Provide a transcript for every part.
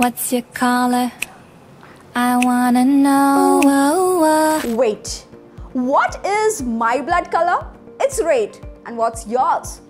What's your color? I wanna know. Wait, what is my blood color? It's red. And what's yours?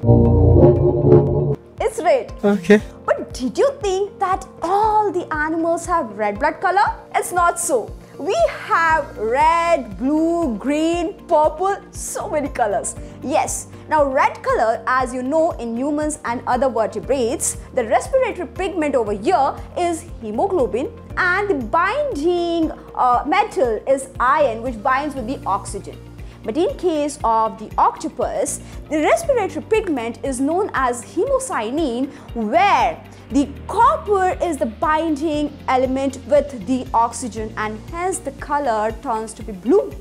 It's red. Okay. But did you think that all the animals have red blood color? It's not so. We have red, blue, green, purple, so many colors. Yes, now red color as you know in humans and other vertebrates, the respiratory pigment over here is hemoglobin and the binding uh, metal is iron which binds with the oxygen. But in case of the octopus, the respiratory pigment is known as hemocyanin where the copper is the binding element with the oxygen and hence the color turns to be blue.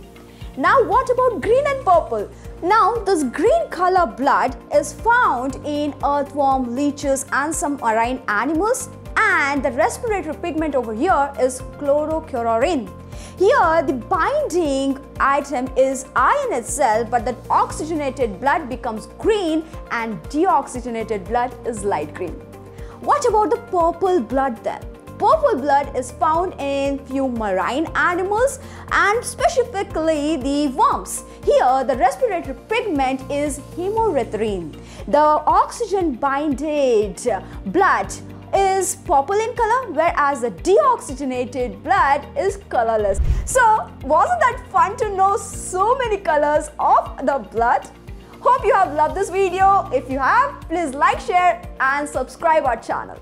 Now what about green and purple? Now this green color blood is found in earthworm, leeches and some marine animals and the respiratory pigment over here is chlorocruorin. Here the binding item is iron itself but the oxygenated blood becomes green and deoxygenated blood is light green. What about the purple blood then? Purple blood is found in few marine animals and specifically the worms. Here the respiratory pigment is hemoerythrin. The oxygen binded blood is purple in color whereas the deoxygenated blood is colorless. So wasn't that fun to know so many colors of the blood? Hope you have loved this video. If you have, please like, share and subscribe our channel.